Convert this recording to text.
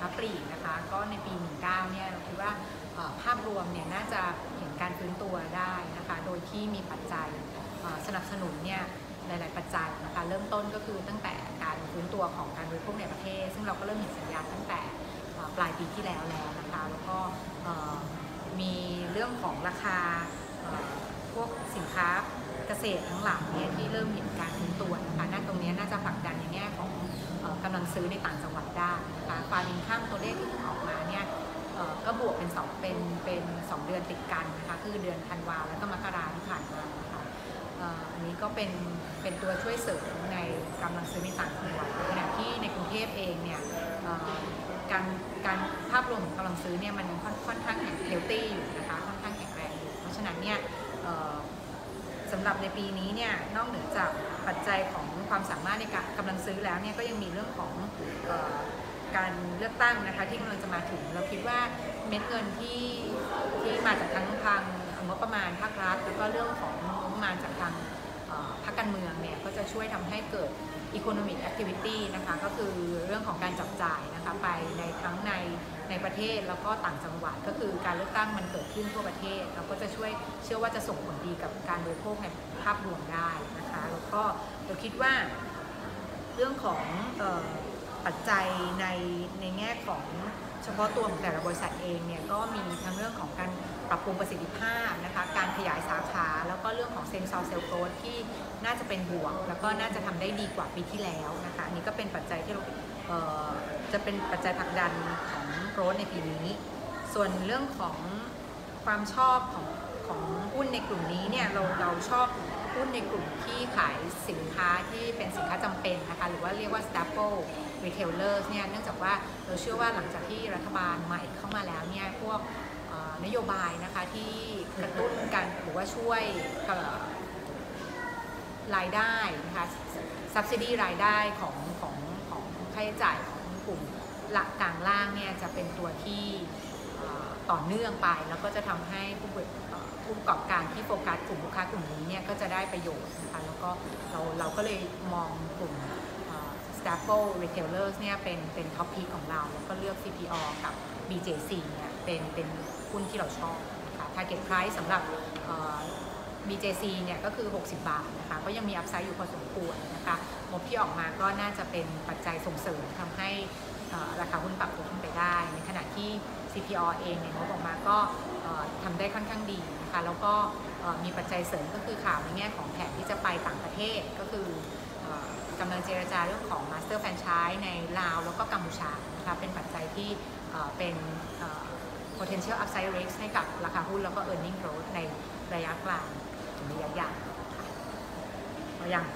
ค้าปลีกนะคะก็ในปี 19 เนี่ยเราคิดว่าภาพรวมเนี่ยน่าจะเห็นการฟื้นตัวได้นะคะโดยที่มีปัจจัยสนับสนุนเนี่ยหลาย ๆ ปัจจัยนะคะเริ่มต้นก็คือตั้งแต่การฟื้นตัวของการบริโภคในประเทศ ซึ่งเราก็เริ่มเห็นสัญญาณตั้งแต่ปลายปีที่แล้วแล้วนะคะแล้วก็มีเรื่องของราคาพวกสินค้าเกษตรทั้งหลายเนี่ยที่เริ่มเห็นการฟื้นตัวนะคะน่าตรงนี้น่าจะผลักดันในแง่ของ กำลังซื้อในต่างจังหวัดได้นะคะฟาร์มินข้ามตัวเลขที่ออกมาเนี่ยก็บวกเป็นสองเป็นเป็นสองเดือนติดกันนะคะคือเดือนธันวาแล้วก็มกราที่ผ่านมานะคะเอ่ออันนี้ก็เป็นเป็นตัวช่วยเสริมในกำลังซื้อในต่างจังหวัดขณะที่ในกรุงเทพเองเนี่ยการการภาพรวมของกำลังซื้อเนี่ยมันค่อนค่อนข้างแข็งเฮลตี้อยู่นะคะค่อนข้างแข็งแรงอยู่เพราะฉะนั้นเนี่ยำหรับในปีนี้เนี่ยนอกเหนือจากปัจจัยของความสามารถในการกำลังซื้อแล้วเนี่ยก็ยังมีเรื่องของออการเลือกตั้งนะคะที่กำลังจะมาถึง เราคิดว่าเม็ดเงินที่ที่มาจากทั้งทางงบประมาณภาครัฐแล้วก็เรื่องของงบประมาณจากทางภาคการเมืองเนี่ยก็จะช่วยทำให้เกิด economic activity นะคะก็คือเรื่องของการจับจ่ายนะคะไปในทั้งใน ประเทศแล้วก็ต่างจังหวัดก็คือการเลือกตั้งมันเกิดขึ้นทั่วประเทศ เราก็จะช่วยเชื่อว่าจะส่งผลดีกับการบริโภคในภาพรวมได้นะคะแล้วก็เราคิดว่าเรื่องของออปัจจัยในในแง่ของเฉพาะตัวของแต่ละบริษัทเองเนี่ยก็มีทั้งเรื่องของการ ปรับปรุงประสิทธิภาพนะคะ การขยายสาขา แล้วก็เรื่องของเซมซอลเซลโกรที่น่าจะเป็นบวก แล้วก็น่าจะทำได้ดีกว่าปีที่แล้วนะคะนนี้ก็เป็นปัจจัยที่เราเจะเป็นปัจจัยผลักดันของโกรในปีนี้ ส่วนเรื่องของความชอบของของหุ้นในกลุ่มนี้เนี่ยเราเราชอบหุ้นในกลุ่มที่ขายสินค้าที่เป็นสินค้าจำเป็นนะคะหรือว่าเรียกว่า staple retailers เนี่ยเนื่องจากว่าเราเชื่อว่าหลังจากที่รัฐบาลใหม่เข้ามาแล้วเนี่ยพวก นโยบายนะคะที่กระตุ้นการหรือว่าช่วยรายได้นะคะ subsidy รายได้ของของของค่าใช้จ่ายของกลุ่มหลักกลางล่างเนี่ยจะเป็นตัวที่ต่อเนื่องไป แล้วก็จะทำให้ผู้ผู้ประกอบการที่โฟกัสกลุ่มลูกค้ากลุ่มนี้เนี่ยก็จะได้ประโยชน์นะคะแล้วก็เราเราก็เลยมองกลุ่ม staple retailers เนี่ยเป็นเป็นท็อปพีของเรา แล้วก็เลือก CPO กับ BJC เนี่ยเป็นเป็นหุ้นที่เราชอบนะคะ target price สำหรับ BJC เนี่ยก็คือ 60 บาทนะคะ ก็ยังมีอัพไซด์อยู่พอสมควรนะคะงบที่ออกมาก็น่าจะเป็นปัจจัยส่งเสริมทำให้อ่อราคาหุ้นปรับตัวขึ้นไปได้ ในขณะที่ CPALL เองเนี่ยงบออกมาก็ทำได้ค่อนข้างดีนะคะ แล้วก็มีปัจจัยเสริมก็คือข่าวในแง่ของแผนที่จะไปต่างประเทศก็คือ กำลังเจรจาเรื่องของ master franchise ในลาวแล้วก็กัมพูชานะคะเป็นปัจจัยที่เป็น potential upside risk ให้กับราคาหุ้นแล้วก็ earning growth ในระยะกลางถึงระยะยาวค่ะเอาอย่าง